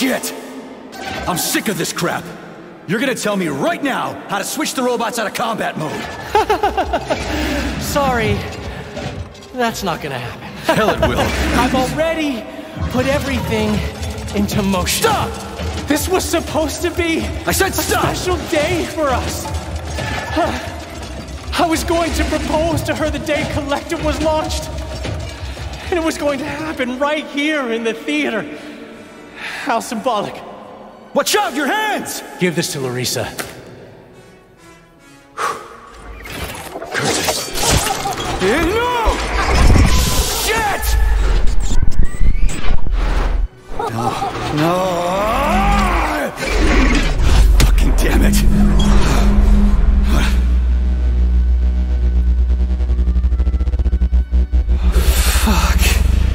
Shit! I'm sick of this crap. You're gonna tell me right now how to switch the robots out of combat mode. Sorry. That's not gonna happen. Hell it will. I've already put everything into motion. Stop! This was supposed to be I said a stop! special day for us. I was going to propose to her the day Collective was launched. And it was going to happen right here in the theater. How symbolic. Watch out, your hands! Give this to Larisa. Eh, No! Shit! No, no.